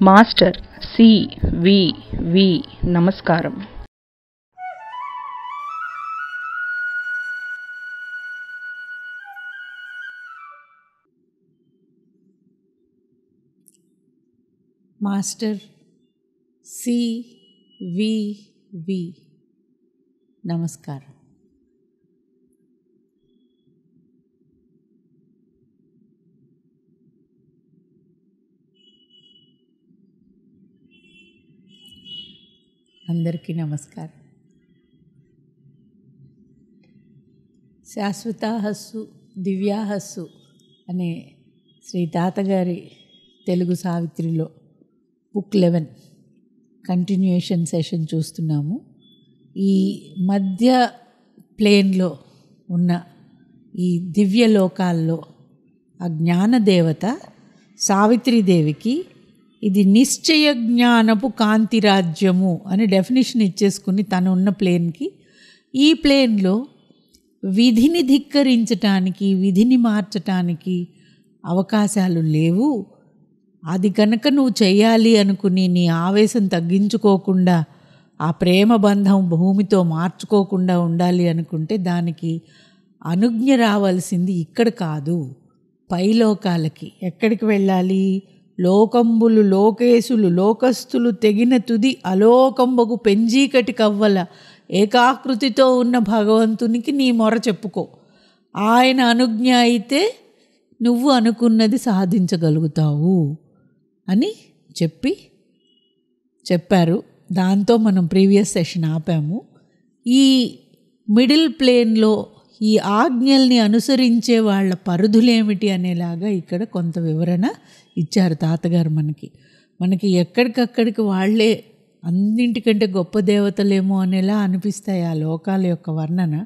Master C వి వి నమస్కారం master C వి వి నమస్కారం అందరికీ నమస్కారం. శాశ్వతాహస్సు దివ్యాహస్సు అనే శ్రీ తాతగారి తెలుగు సావిత్రిలో బుక్ లెవెన్ కంటిన్యూషన్ సెషన్ చూస్తున్నాము. ఈ మధ్య ప్లేన్లో ఉన్న ఈ దివ్య లోకాల్లో ఆ జ్ఞానదేవత సావిత్రీదేవికి ఇది నిశ్చయ జ్ఞానపు కాంతి రాజ్యము అని డెఫినేషన్ ఇచ్చేసుకుని తను ఉన్న ప్లేన్కి ఈ ప్లేన్లో విధిని ధిక్కరించటానికి విధిని మార్చటానికి అవకాశాలు లేవు. అది కనుక నువ్వు చేయాలి అనుకుని నీ ఆవేశం తగ్గించుకోకుండా ఆ ప్రేమ బంధం భూమితో మార్చుకోకుండా ఉండాలి అనుకుంటే దానికి అనుజ్ఞ రావాల్సింది ఇక్కడ కాదు. పైలోకాలకి ఎక్కడికి వెళ్ళాలి? లోకంబులు లోకేశులు లోకస్తులు తెగిన తుది అలోకంబకు పెంజీకటి కవ్వల ఏకాకృతితో ఉన్న భగవంతునికి నీ మొర చెప్పుకో. ఆయన అనుజ్ఞ అయితే నువ్వు అనుకున్నది సాధించగలుగుతావు అని చెప్పి చెప్పారు. దాంతో మనం ప్రీవియస్ సెషన్ ఆపాము. ఈ మిడిల్ ప్లేన్లో ఈ ఆజ్ఞల్ని అనుసరించే వాళ్ళ పరిధులేమిటి అనేలాగా ఇక్కడ కొంత వివరణ ఇచ్చారు తాతగారు మనకి. మనకి ఎక్కడికక్కడికి వాళ్ళే అన్నింటికంటే గొప్ప దేవతలేమో అనేలా అనిపిస్తాయి ఆ లోకాల యొక్క వర్ణన.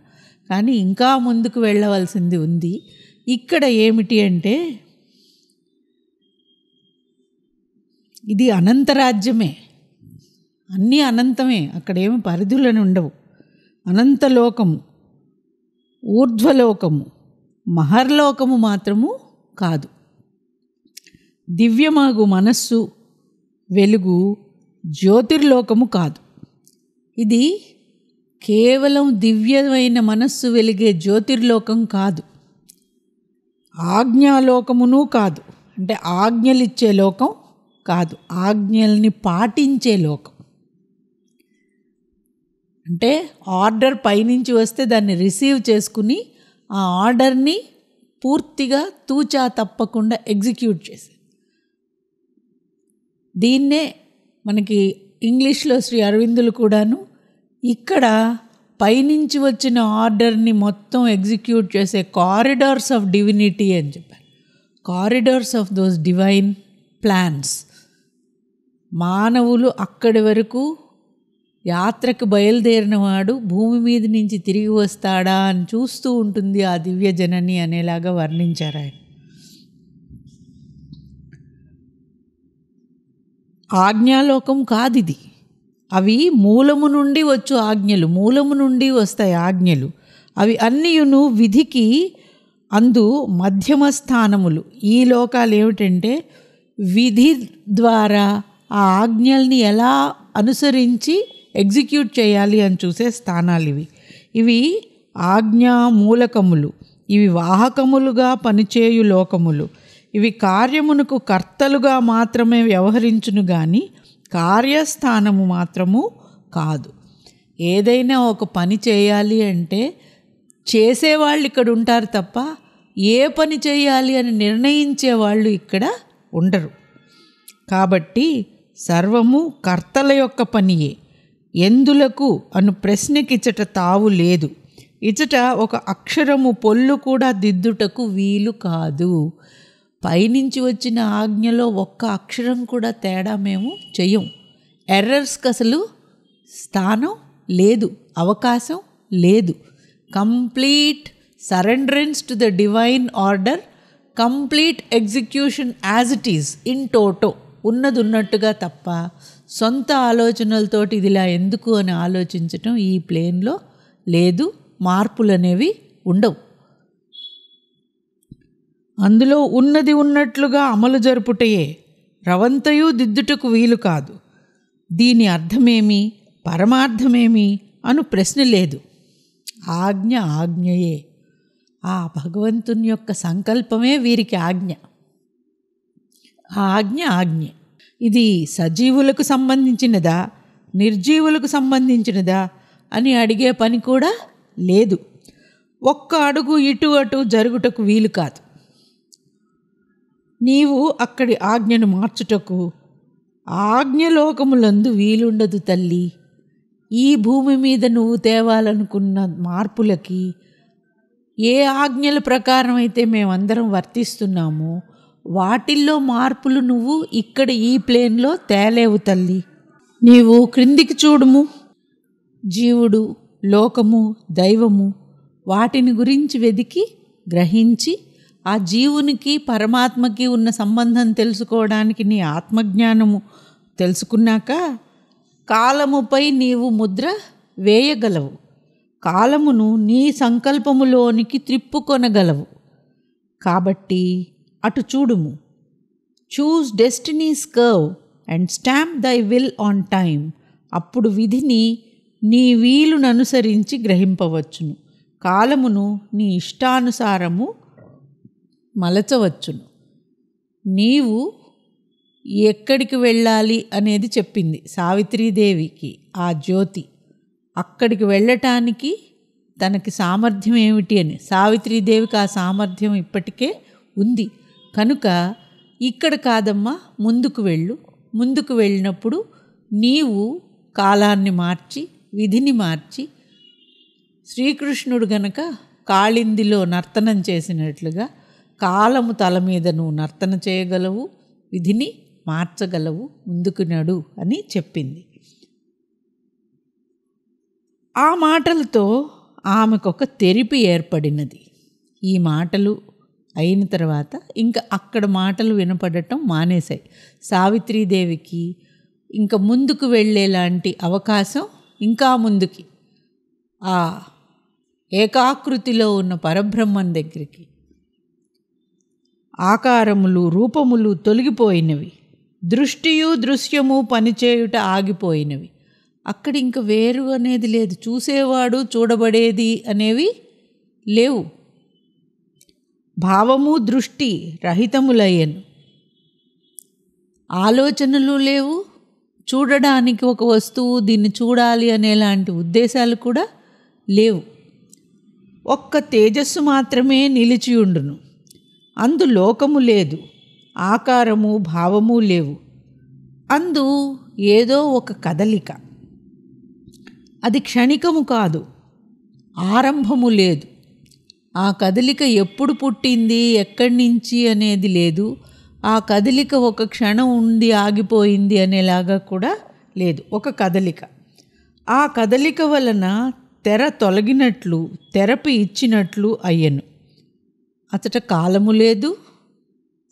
కానీ ఇంకా ముందుకు వెళ్ళవలసింది ఉంది. ఇక్కడ ఏమిటి అంటే ఇది అనంతరాజ్యమే. అన్నీ అనంతమే. అక్కడేమి పరిధులను ఉండవు. అనంతలోకము ఊర్ధ్వలోకము మహర్లోకము మాత్రము కాదు. దివ్యమాగు మనస్సు వెలుగు జ్యోతిర్లోకము కాదు. ఇది కేవలం దివ్యమైన మనస్సు వెలిగే జ్యోతిర్లోకం కాదు. ఆజ్ఞాలోకమును కాదు. అంటే ఆజ్ఞలిచ్చే లోకం కాదు. ఆజ్ఞల్ని పాటించే లోకం. అంటే ఆర్డర్ పైనుంచి వస్తే దాన్ని రిసీవ్ చేసుకుని ఆ ఆర్డర్ని పూర్తిగా తూచా తప్పకుండా ఎగ్జిక్యూట్ చేసి దీన్నే మనకి ఇంగ్లీష్లో శ్రీ అరవిందులు కూడాను ఇక్కడ పైనుంచి వచ్చిన ఆర్డర్ని మొత్తం ఎగ్జిక్యూట్ చేసే కారిడార్స్ ఆఫ్ డివినిటీ అని చెప్పారు. Corridors of those divine plans. మానవులు అక్కడి వరకు యాత్రకు బయలుదేరినవాడు భూమి మీద నుంచి తిరిగి వస్తాడా అని చూస్తూ ఉంటుంది ఆ దివ్య జనని అనేలాగా వర్ణించారు ఆయన. ఆజ్ఞాలోకం కాదు ఇది అవి మూలము నుండి వచ్చు ఆజ్ఞలు మూలము నుండి వస్తాయి ఆజ్ఞలు. అవి అన్నియును విధికి అందు మధ్యమ స్థానములు. ఈ లోకాలు ఏమిటంటే విధి ద్వారా ఆ ఆజ్ఞల్ని ఎలా అనుసరించి ఎగ్జిక్యూట్ చేయాలి అని చూసే స్థానాలు ఇవి. ఇవి ఆజ్ఞా మూలకములు. ఇవి వాహకములుగా పనిచేయు లోకములు. ఇవి కార్యమునకు కర్తలుగా మాత్రమే వ్యవహరించును కానీ కార్యస్థానము మాత్రము కాదు. ఏదైనా ఒక పని చేయాలి అంటే చేసేవాళ్ళు ఇక్కడ ఉంటారు తప్ప ఏ పని చేయాలి అని నిర్ణయించే వాళ్ళు ఇక్కడ ఉండరు. కాబట్టి సర్వము కర్తల యొక్క పనియే. ఎందులకు? అను ప్రశ్నకిచ్చట తావు లేదు. ఇచ్చట ఒక అక్షరము పొల్లు కూడా దిద్దుటకు వీలు కాదు. పైనుంచి వచ్చిన ఆజ్ఞలో ఒక్క అక్షరం కూడా తేడా మేము చెయ్యం. ఎర్రర్స్కి అసలు స్థానం లేదు అవకాశం లేదు. Complete surrender to the divine order complete execution as it is in toto ఉన్నది ఉన్నట్టుగా తప్ప సొంత ఆలోచనలతోటి ఇదిలా ఎందుకు అని ఆలోచించటం ఈ ప్లేన్లో లేదు మార్పులు అనేవి ఉండవు. అందులో ఉన్నది ఉన్నట్లుగా అమలు జరుపుటయే. రవంతయు దిద్దుటకు వీలు కాదు. దీని అర్థమేమి? పరమార్థమేమి? అను ప్రశ్న లేదు. ఆజ్ఞ ఆజ్ఞయే. ఆ భగవంతుని యొక్క సంకల్పమే వీరికి ఆజ్ఞ. ఆ ఆజ్ఞ ఆజ్ఞ. ఇది సజీవులకు సంబంధించినదా? నిర్జీవులకు సంబంధించినదా? అని అడిగే పని కూడా లేదు. ఒక్క అడుగు ఇటు అటు జరుగుటకు వీలు కాదు. నీవు అక్కడి ఆజ్ఞను మార్చుటకు. ఆజ్ఞలోకములందు వీలుండదు తల్లి. ఈ భూమి మీద నువ్వు తేవాలనుకున్న మార్పులకి ఏ ఆజ్ఞల ప్రకారం అయితే మేమందరం వర్తిస్తున్నామో వాటిల్లో మార్పులు నువ్వు ఇక్కడ ఈ ప్లేన్లో తేలేవు తల్లి. నీవు క్రిందికి చూడుము. జీవుడు లోకము దైవము వాటిని గురించి వెదికి గ్రహించి ఆ జీవునికి పరమాత్మకి ఉన్న సంబంధం తెలుసుకోవడానికి నీ ఆత్మజ్ఞానము తెలుసుకున్నాక కాలముపై నీవు ముద్ర వేయగలవు. కాలమును నీ సంకల్పములోనికి త్రిప్పుకొనగలవు. కాబట్టి అటు చూడుము. Choose destiny's curve and stamp thy will on time. అప్పుడు విధిని నీ వీలును అనుసరించి గ్రహింపవచ్చును. కాలమును నీ ఇష్టానుసారము మలచవచ్చును. నీవు ఎక్కడికి వెళ్ళాలి అనేది చెప్పింది సావిత్రీదేవికి ఆ జ్యోతి. అక్కడికి వెళ్ళటానికి తనకి సామర్థ్యం ఏమిటి అని. సావిత్రీదేవికి ఆ సామర్థ్యం ఇప్పటికే ఉంది. కనుక ఇక్కడ కాదమ్మా ముందుకు వెళ్ళు. ముందుకు వెళ్ళినప్పుడు నీవు కాలాన్ని మార్చి విధిని మార్చి శ్రీకృష్ణుడు గనక కాళిందిలో నర్తనం చేసినట్లుగా కాలము తల మీద నువ్వు నర్తన చేయగలవు విధిని మార్చగలవు ముందుకు నడు అని చెప్పింది. ఆ మాటలతో ఆమెకు ఒక తెరిపి ఏర్పడినది. ఈ మాటలు అయిన తర్వాత ఇంకా అక్కడ మాటలు వినపడటం మానేశాయి. సావిత్రీదేవికి ఇంకా ముందుకు వెళ్ళేలాంటి అవకాశం ఇంకా ముందుకి. ఆ ఏకాకృతిలో ఉన్న పరబ్రహ్మం దగ్గరికి ఆకారములు రూపములు తొలగిపోయినవి. దృష్టియు దృశ్యము పనిచేయుట ఆగిపోయినవి. అక్కడ ఇంక వేరు అనేది లేదు. చూసేవాడు చూడబడేది అనేవి లేవు. భావము దృష్టి రహితములయ్యను. ఆలోచనలు లేవు. చూడడానికి ఒక వస్తువు దీన్ని చూడాలి అనేలాంటి ఉద్దేశాలు కూడా లేవు. ఒక్క తేజస్సు మాత్రమే నిలిచియుండును. అందు లోకము లేదు ఆకారము భావము లేవు. అందు ఏదో ఒక కదలిక. అది క్షణికము కాదు ఆరంభము లేదు. ఆ కదలిక ఎప్పుడు పుట్టింది ఎక్కడి నుంచి అనేది లేదు. ఆ కదలిక ఒక క్షణం ఉండి ఆగిపోయింది అనేలాగా కూడా లేదు ఒక కదలిక. ఆ కదలిక వలన తెర తొలగినట్లు తెరపి ఇచ్చినట్లు అయ్యను. అతట కాలము లేదు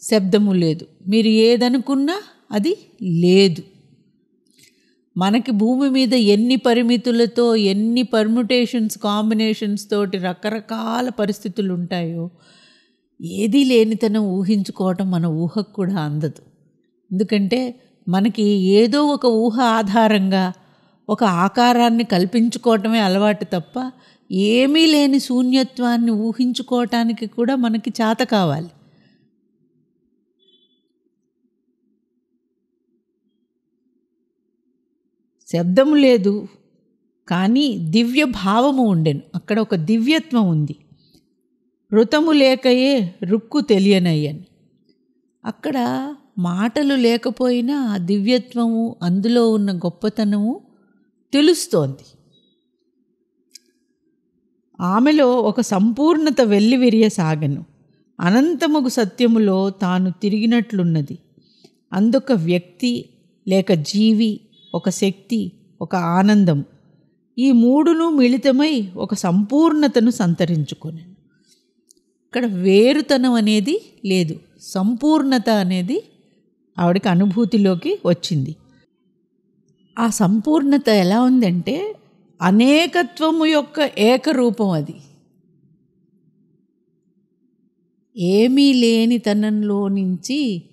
శబ్దము లేదు. మీరు ఏదనుకున్నా అది లేదు. మనకి భూమి మీద ఎన్ని పరిమితులతో ఎన్ని పర్ముటేషన్స్ కాంబినేషన్స్ తోటి రకరకాల పరిస్థితులు ఉంటాయో ఏదీ లేనితనం ఊహించుకోవటం మన ఊహకు కూడా అందదు. ఎందుకంటే మనకి ఏదో ఒక ఊహ ఆధారంగా ఒక ఆకారాన్ని కల్పించుకోవటమే అలవాటు తప్ప ఏమీ లేని శూన్యత్వాన్ని ఊహించుకోవటానికి కూడా మనకి చేత కావాలి. శబ్దము లేదు కానీ దివ్య భావము ఉండెను. అక్కడ ఒక దివ్యత్వం ఉంది. ఋతము లేకయే రుక్కు తెలియనయ్యని. అక్కడ మాటలు లేకపోయినా ఆ దివ్యత్వము అందులో ఉన్న గొప్పతనము తెలుస్తోంది. ఆమెలో ఒక సంపూర్ణత వెల్లివిరియసాగను అనంతముగు సత్యములో తాను తిరిగినట్లున్నది. అందొక వ్యక్తి లేక జీవి ఒక శక్తి ఒక ఆనందం. ఈ మూడును మిళితమై ఒక సంపూర్ణతను సంతరించుకొని ఇక్కడ వేరుతనం అనేది లేదు. సంపూర్ణత అనేది ఆవిడకి అనుభూతిలోకి వచ్చింది. ఆ సంపూర్ణత ఎలా ఉందంటే అనేకత్వము యొక్క ఏకరూపం అది. ఏమీ లేని తనంలో నుంచి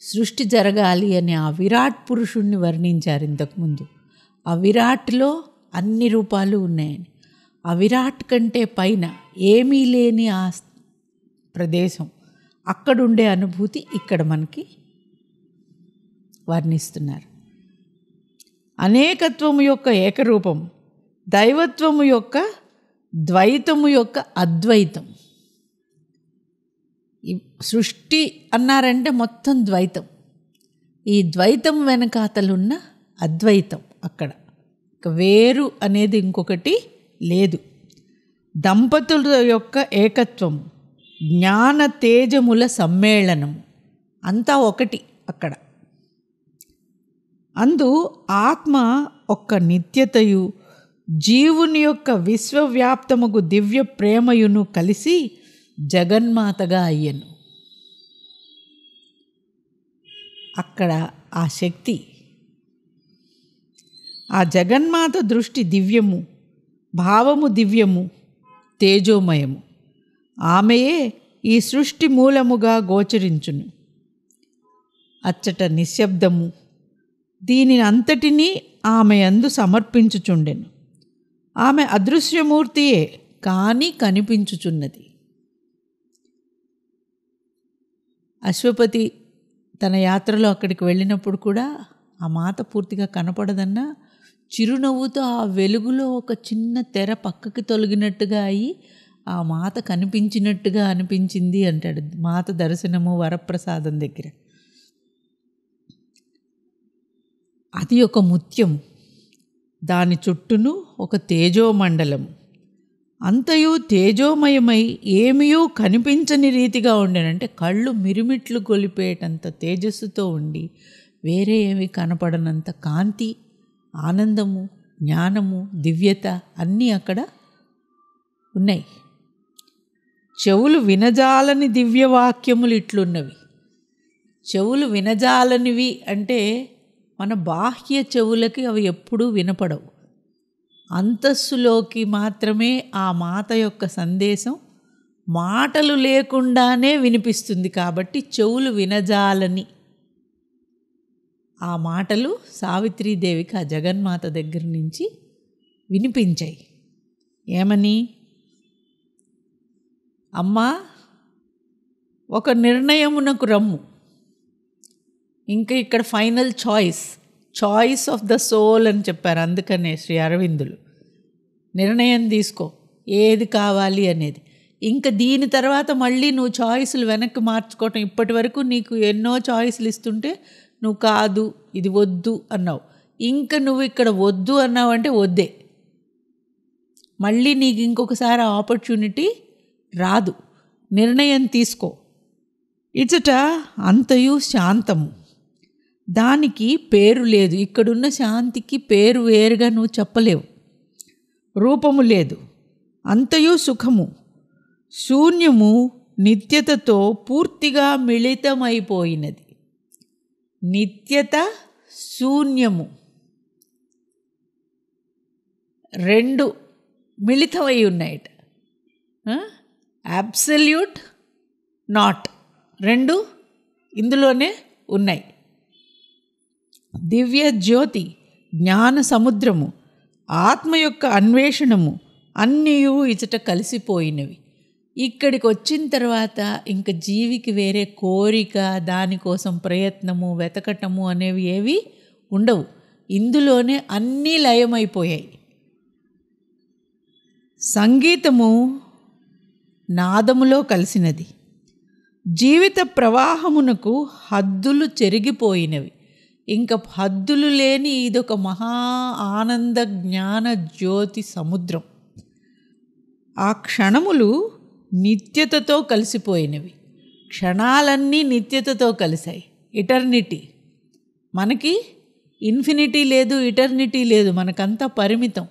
సృష్టి జరగాలి అని ఆ విరాట్ పురుషుణ్ణి వర్ణించారు ఇంతకుముందు ఆ విరాట్లో అన్ని రూపాలు ఉన్నాయని. ఆ విరాట్ కంటే పైన ఏమీ లేని ఆ ప్రదేశం అక్కడుండే అనుభూతి ఇక్కడ మనకి వర్ణిస్తున్నారు. అనేకత్వము యొక్క ఏకరూపం దైవత్వము యొక్క ద్వైతము యొక్క అద్వైతం. ఈ సృష్టి అన్నారంటే మొత్తం ద్వైతం. ఈ ద్వైతం వెనకాతలున్న అద్వైతం అక్కడ. వేరు అనేది ఇంకొకటి లేదు. దంపతుల యొక్క ఏకత్వం జ్ఞాన తేజముల సమ్మేళనం అంతా ఒకటి అక్కడ. అందు ఆత్మ ఒక్క నిత్యతయు జీవుని యొక్క విశ్వవ్యాప్తముకు దివ్య ప్రేమయును కలిసి జగన్మాతగా అయ్యను. అక్కడ ఆ శక్తి ఆ జగన్మాత దృష్టి దివ్యము భావము దివ్యము తేజోమయము. ఆమెయే ఈ సృష్టి మూలముగా గోచరించును. అచ్చట నిశ్శబ్దము దీని అంతటినీ ఆమె అందు సమర్పించుచుండెను. ఆమె అదృశ్యమూర్తియే కానీ కనిపించుచున్నది. అశ్వపతి తన యాత్రలో అక్కడికి వెళ్ళినప్పుడు కూడా ఆ మాత పూర్తిగా కనపడదన్నా చిరునవ్వుతో ఆ వెలుగులో ఒక చిన్న తెర పక్కకి తొలగినట్టుగా అయ్యి ఆ మాత కనిపించినట్టుగా అనిపించింది అంటాడు మాత దర్శనము వరప్రసాదం దగ్గర. అది ఒక ముత్యం. దాని చుట్టూను ఒక తేజోమండలం. అంతయు తేజోమయమై ఏమియూ కనిపించని రీతిగా ఉండేనంటే కళ్ళు మిరుమిట్లు గొలిపేటంత తేజస్సుతో ఉండి వేరే ఏమి కనపడనంత కాంతి ఆనందము జ్ఞానము దివ్యత అన్నీ అక్కడ ఉన్నాయి. చెవులు వినజాలని దివ్యవాక్యములు ఇట్లున్నవి. చెవులు వినజాలనివి అంటే మన బాహ్య చెవులకి అవి ఎప్పుడూ వినపడవు. అంతస్సులోకి మాత్రమే ఆ మాత యొక్క సందేశం మాటలు లేకుండానే వినిపిస్తుంది కాబట్టి చెవులు వినజాలని. ఆ మాటలు సావిత్రీదేవికి ఆ జగన్మాత దగ్గర నుంచి వినిపించాయి. ఏమని? అమ్మా ఒక నిర్ణయమునకు రమ్ము. ఇంకా ఇక్కడ final choice choice of the soul అని చెప్పారు అందుకనే శ్రీ అరవిందులు. నిర్ణయం తీసుకో ఏది కావాలి అనేది. ఇంకా దీని తర్వాత మళ్ళీ నువ్వు చాయిస్లు వెనక్కి మార్చుకోవటం ఇప్పటి వరకు నీకు ఎన్నో చాయిస్లు ఇస్తుంటే నువ్వు కాదు ఇది వద్దు అన్నావు. ఇంకా నువ్వు ఇక్కడ వద్దు అన్నావు అంటే వద్దే. మళ్ళీ నీకు ఇంకొకసారి ఆపర్చునిటీ రాదు. నిర్ణయం తీసుకో. ఇచ్చట అంతయు శాంతము. దానికి పేరు లేదు. ఇక్కడున్న శాంతికి పేరు వేరుగా నువ్వు చెప్పలేవు. రూపము లేదు. అంతయు సుఖము. శూన్యము నిత్యతతో పూర్తిగా మిళితమైపోయినది. నిత్యత శూన్యము. రెండు మిళితమై ఉన్నాయట. అబ్సల్యూట్ నాట్ రెండు ఇందులోనే ఉన్నాయి. దివ్య జ్యోతి జ్ఞాన సముద్రము ఆత్మ యొక్క అన్వేషణము అన్నీయు ఇచట కలిసిపోయినవి. ఇక్కడికి వచ్చిన తర్వాత ఇంక జీవికి వేరే కోరిక దానికోసం ప్రయత్నము వెతకటము అనేవి ఏవి ఉండవు. ఇందులోనే అన్నీ లయమైపోయాయి. సంగీతము నాదములో కలిసినది. జీవిత ప్రవాహమునకు హద్దులు చెరిగిపోయినవి. ఇంకా హద్దులు లేని ఇదొక మహా ఆనంద జ్ఞాన జ్యోతి సముద్రం. ఆ క్షణములు నిత్యతతో కలిసిపోయినవి. క్షణాలన్నీ నిత్యతతో కలిశాయి. ఇటర్నిటీ. మనకి ఇన్ఫినిటీ లేదు ఇటర్నిటీ లేదు మనకంతా పరిమితం.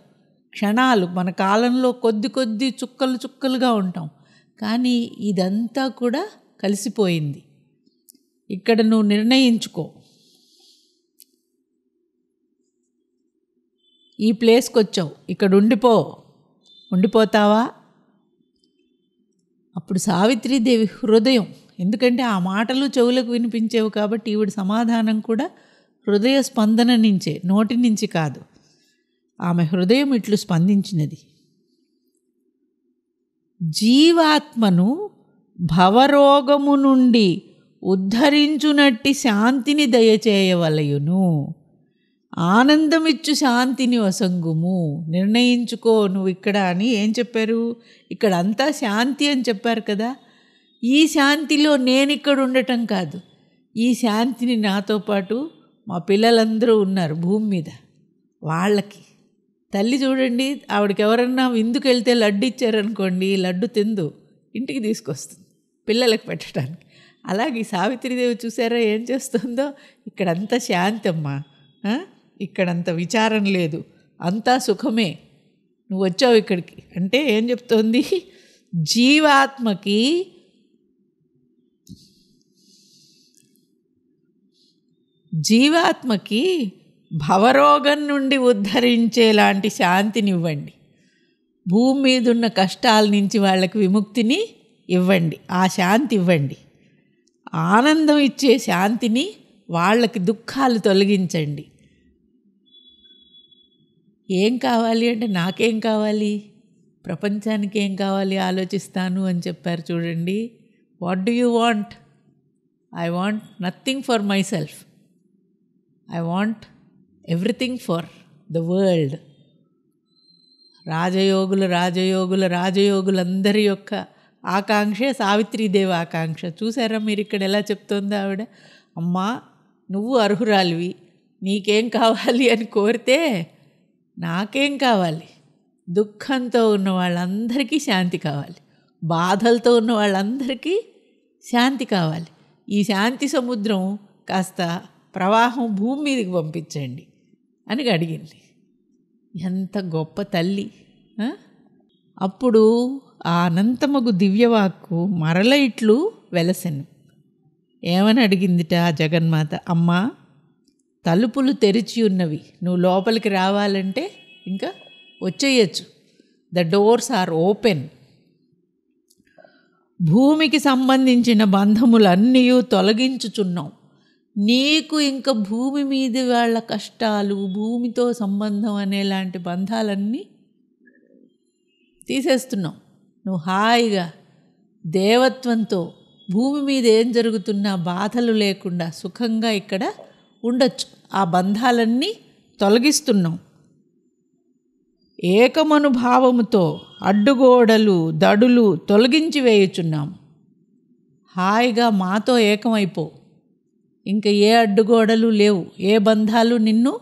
క్షణాలు మన కాలంలో కొద్ది కొద్ది చుక్కలు చుక్కలుగా ఉంటాం. కానీ ఇదంతా కూడా కలిసిపోయింది. ఇక్కడ నువ్వు నిర్ణయించుకో. ఈ ప్లేస్కి వచ్చావు ఇక్కడ ఉండిపో. ఉండిపోతావా? అప్పుడు సావిత్రీదేవి హృదయం. ఎందుకంటే ఆ మాటలు చెవులకు వినిపించేవి కాబట్టి ఈవిడ సమాధానం కూడా హృదయ స్పందన నుంచే నోటి నుంచి కాదు. ఆమె హృదయం ఇట్లు స్పందించినది. జీవాత్మను భవరోగము నుండి ఉద్ధరించునట్టి శాంతిని దయచేయవలయును. ఆనందమిచ్చు శాంతిని వసంగుము. నిర్ణయించుకో నువ్వు ఇక్కడ అని ఏం చెప్పారు? ఇక్కడ అంతా శాంతి అని చెప్పారు కదా. ఈ శాంతిలో నేను ఇక్కడ ఉండటం కాదు. ఈ శాంతిని నాతో పాటు మా పిల్లలందరూ ఉన్నారు భూమి మీద. వాళ్ళకి. తల్లి చూడండి ఆవిడకి ఎవరన్నా విందుకు వెళ్తే లడ్డు ఇచ్చారనుకోండి లడ్డు తిందు ఇంటికి తీసుకొస్తుంది పిల్లలకు పెట్టడానికి. అలాగే సావిత్రిదేవి చూసారా ఏం చేస్తుందో? ఇక్కడంతా శాంతి అమ్మా ఇక్కడంత విచారం లేదు. అంతా సుఖమే. నువ్వు వచ్చావు ఇక్కడికి. అంటే ఏం చెప్తోంది? జీవాత్మకి జీవాత్మకి భవరోగం నుండి ఉద్ధరించేలాంటి శాంతినివ్వండి. భూమి మీద ఉన్న కష్టాల నుంచి వాళ్ళకి విముక్తిని ఇవ్వండి. ఆ శాంతి ఇవ్వండి. ఆనందం ఇచ్చే శాంతిని వాళ్ళకి దుఃఖాలు తొలగించండి. ఏం కావాలి అంటే నాకేం కావాలి? ప్రపంచానికి ఏం కావాలి? ఆలోచిస్తాను అని చెప్పారు చూడండి. What do you want I want nothing for myself I want everything for the world రాజయోగుల రాజయోగుల రాజయోగులందరి యొక్క ఆకాంక్ష సావిత్రీదేవి ఆకాంక్ష. చూసారా మీరు ఇక్కడ ఎలా చెప్తోంది ఆవిడ? అమ్మా నువ్వు అర్హురాలివి. నీకేం కావాలి అని కోరితే నాకేం కావాలి? దుఃఖంతో ఉన్న వాళ్ళందరికీ శాంతి కావాలి. బాధలతో ఉన్న వాళ్ళందరికీ శాంతి కావాలి. ఈ శాంతి సముద్రం కాస్త ప్రవాహం భూమి మీదకి పంపించండి అని అడిగింది. ఎంత గొప్ప తల్లి అప్పుడు ఆ అనంతమగు దివ్యవాక్కు మరల ఇట్లు వెలసెను. ఏమని అడిగిందిట జగన్మాత? అమ్మా తలుపులు తెరిచి ఉన్నవి. నువ్వు లోపలికి రావాలంటే ఇంకా వచ్చేయచ్చు. The doors are open. భూమికి సంబంధించిన బంధములన్నీ తొలగించుచున్నాం నీకు ఇంకా భూమి మీద వాళ్ళ కష్టాలు భూమితో సంబంధం అనేలాంటి బంధాలన్నీ తీసేస్తున్నావు. నువ్వు హాయిగా దేవత్వంతో భూమి మీద ఏం జరుగుతున్నా బాధలు లేకుండా సుఖంగా ఇక్కడ ఉండొచ్చు. ఆ బంధాలన్నీ తొలగిస్తున్నాం. ఏకమనుభావముతో అడ్డుగోడలు దడులు తొలగించి వేయుచున్నాం. హాయిగా మాతో ఏకమైపో. ఇంక ఏ అడ్డుగోడలు లేవు. ఏ బంధాలు నిన్ను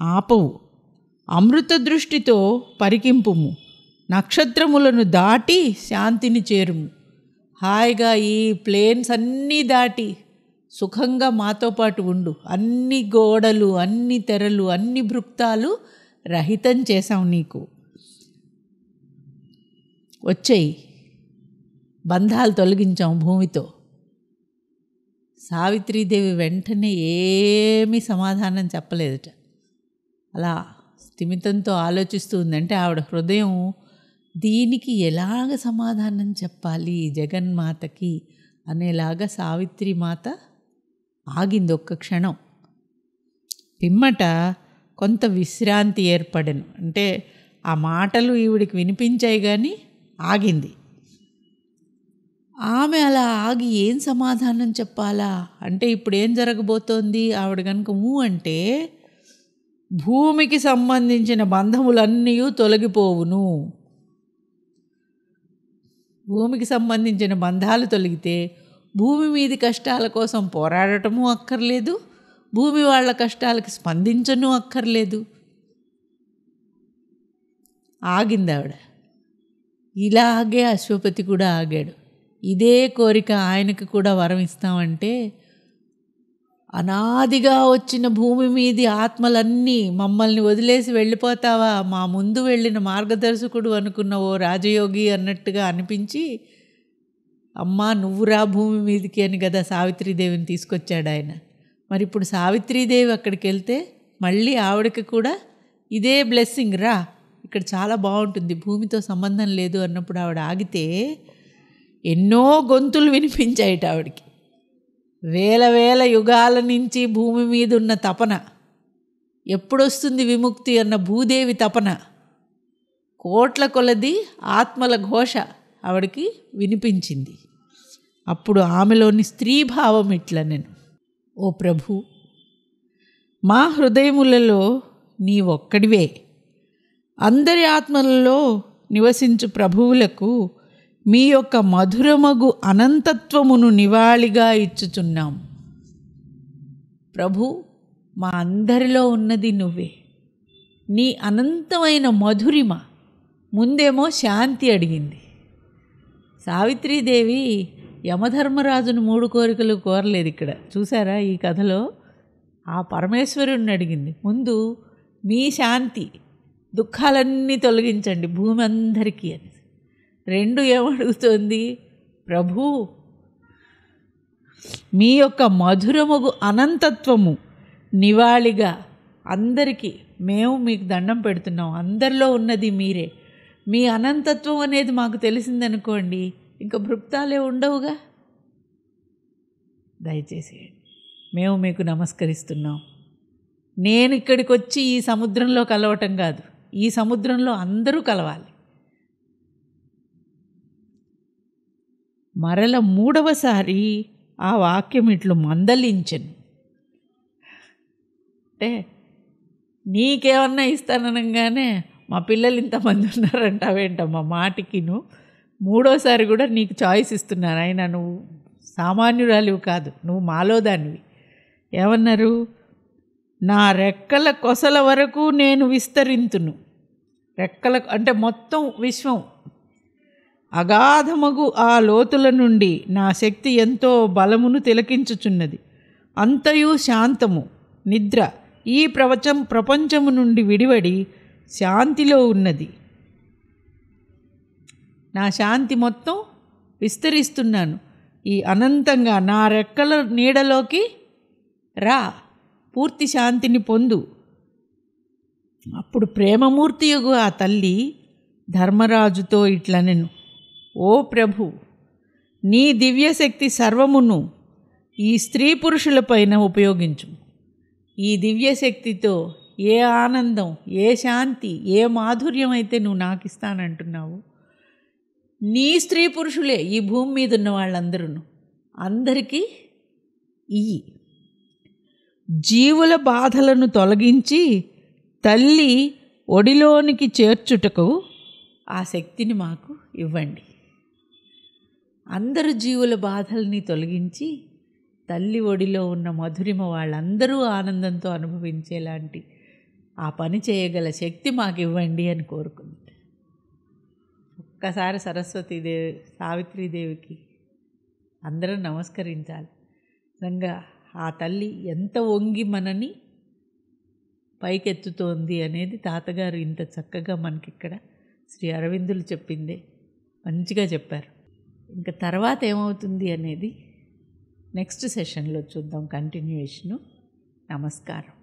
ఆపవు. అమృత దృష్టితో పరికింపుము. నక్షత్రములను దాటి శాంతిని చేరుము. హాయిగా ఈ ప్లేన్స్ అన్నీ దాటి సుఖంగా మాతో పాటు ఉండు. అన్ని గోడలు అన్ని తెరలు అన్ని భృక్తాలు రహితం చేశాం నీకు. వచ్చేయి. బంధాలు తొలగించాం భూమితో. సావిత్రీదేవి వెంటనే ఏమీ సమాధానం చెప్పలేదట. అలా స్థిమితంతో ఆలోచిస్తూ ఉందంటే ఆవిడ హృదయం దీనికి ఎలాగ సమాధానం చెప్పాలి జగన్మాతకి అనేలాగా సావిత్రి మాత ఆగింది ఒక్క క్షణం. పిమ్మట కొంత విశ్రాంతి ఏర్పడను. అంటే ఆ మాటలు ఈవిడికి వినిపించాయి కానీ ఆగింది. ఆమె అలా ఆగి ఏం సమాధానం చెప్పాలా? అంటే ఇప్పుడు ఏం జరగబోతోంది? ఆవిడ కనుక ఊ అంటే భూమికి సంబంధించిన బంధములన్నీ తొలగిపోవును. భూమికి సంబంధించిన బంధాలు తొలగితే భూమి మీది కష్టాల కోసం పోరాడటము అక్కర్లేదు. భూమి వాళ్ళ కష్టాలకి స్పందించను అక్కర్లేదు. ఆగింది ఆవిడ ఇలాగే అశ్వపతి కూడా ఆగాడు. ఇదే కోరిక ఆయనకు కూడా వరం ఇస్తామంటే అనాదిగా వచ్చిన భూమి మీది ఆత్మలన్నీ మమ్మల్ని వదిలేసి వెళ్ళిపోతావా? మా ముందు వెళ్ళిన మార్గదర్శకుడు అనుకున్న ఓ రాజయోగి అన్నట్టుగా అనిపించి అమ్మా నువ్వురా భూమి మీదకి అని కదా సావిత్రీదేవిని తీసుకొచ్చాడు ఆయన. మరి ఇప్పుడు సావిత్రీదేవి అక్కడికి వెళ్తే మళ్ళీ ఆవిడకి కూడా ఇదే బ్లెస్సింగ్ రా. ఇక్కడ చాలా బాగుంటుంది భూమితో సంబంధం లేదు అన్నప్పుడు ఆవిడ ఆగితే ఎన్నో గొంతులు వినిపించాయిట ఆవిడకి. వేల వేల యుగాల నుంచి భూమి మీద ఉన్న తపన ఎప్పుడొస్తుంది విముక్తి అన్న భూదేవి తపన కోట్ల కొలది ఆత్మల ఘోష ఆవిడకి వినిపించింది. అప్పుడు ఆమెలోని స్త్రీభావం ఇట్లా నేను. ఓ ప్రభు మా హృదయములలో నీ ఒక్కడివే అందరి ఆత్మలలో నివసించు ప్రభువులకు మీ యొక్క మధురమగు అనంతత్వమును నివాళిగా ఇచ్చుచున్నాం. ప్రభు మా అందరిలో ఉన్నది నువ్వే. నీ అనంతమైన మధురిమ ముందేమో శాంతి అడిగింది. సావిత్రీదేవి యమధర్మరాజును మూడు కోరికలు కోరలేదు ఇక్కడ. చూసారా ఈ కథలో? ఆ పరమేశ్వరుణ్ణి అడిగింది. ముందు మీ శాంతి దుఃఖాలన్నీ తొలగించండి భూమి అందరికీ అని. రెండు ఏమడుగుతోంది? ప్రభు మీ యొక్క మధురముగు అనంతత్వము నివాళిగా అందరికీ మేము మీకు దండం పెడుతున్నాం. అందరిలో ఉన్నది మీరే. మీ అనంతత్వం అనేది మాకు తెలిసిందనుకోండి ఇంకా భృప్తాలే ఉండవుగా? దయచేసి మేము మీకు నమస్కరిస్తున్నాం. నేను ఇక్కడికి వచ్చి ఈ సముద్రంలో కలవటం కాదు. ఈ సముద్రంలో అందరూ కలవాలి. మరల మూడవసారి ఆ వాక్యం ఇట్లు మందలించను. అంటే నీకేమన్నా ఇస్తాననగానే మా పిల్లలు ఇంతమంది ఉన్నారంటావేంటమ్మా మాటికిను? మూడోసారి కూడా నీకు చాయిస్ ఇస్తున్నాను. ఆయన నువ్వు సామాన్యురాలివి కాదు. నువ్వు మాలో దానివి ఏమన్నారు? నా రెక్కల కొసల వరకు నేను విస్తరింతును. రెక్కల అంటే మొత్తం విశ్వం. అగాధమగు ఆ లోతుల నుండి నా శక్తి ఎంతో బలమును తిలకించుచున్నది. అంతయు శాంతము నిద్ర ఈ ప్రపంచం ప్రపంచము నుండి విడివడి శాంతిలో ఉన్నది. నా శాంతి మొత్తం విస్తరిస్తున్నాను. ఈ అనంతంగా నా రెక్కల నీడలోకి రా పూర్తి శాంతిని పొందు. అప్పుడు ప్రేమమూర్తియగు ఆ తల్లి ధర్మరాజుతో ఇట్లనెను ఓ ప్రభు నీ దివ్యశక్తి సర్వమును ఈ స్త్రీ పురుషులపైన ఉపయోగించు. ఈ దివ్యశక్తితో ఏ ఆనందం ఏ శాంతి ఏ మాధుర్యం అయితే నువ్వు నాకు ఇస్తానంటున్నావు నీ స్త్రీ పురుషులే ఈ భూమి మీద ఉన్న వాళ్ళందరూ అందరికీ ఇయ్యి జీవుల బాధలను తొలగించి తల్లి ఒడిలోనికి చేర్చుటకు ఆ శక్తిని మాకు ఇవ్వండి. అందరు జీవుల బాధల్ని తొలగించి తల్లి ఒడిలో ఉన్న మధురిమ వాళ్ళందరూ ఆనందంతో అనుభవించేలాంటి ఆ పని చేయగల శక్తి మాకు ఇవ్వండి అని కోరుకుంది. ఒక్కసారి సరస్వతీదేవి సావిత్రీదేవికి అందరూ నమస్కరించాలి. నిజంగా ఆ తల్లి ఎంత వంగి మనని పైకెత్తుతోంది అనేది తాతగారు ఇంత చక్కగా మనకిక్కడ శ్రీ అరవిందులు చెప్పిందే మంచిగా చెప్పారు. ఇంకా తర్వాత ఏమవుతుంది అనేది నెక్స్ట్ సెషన్లో చూద్దాం. కంటిన్యూయేషను. నమస్కారం.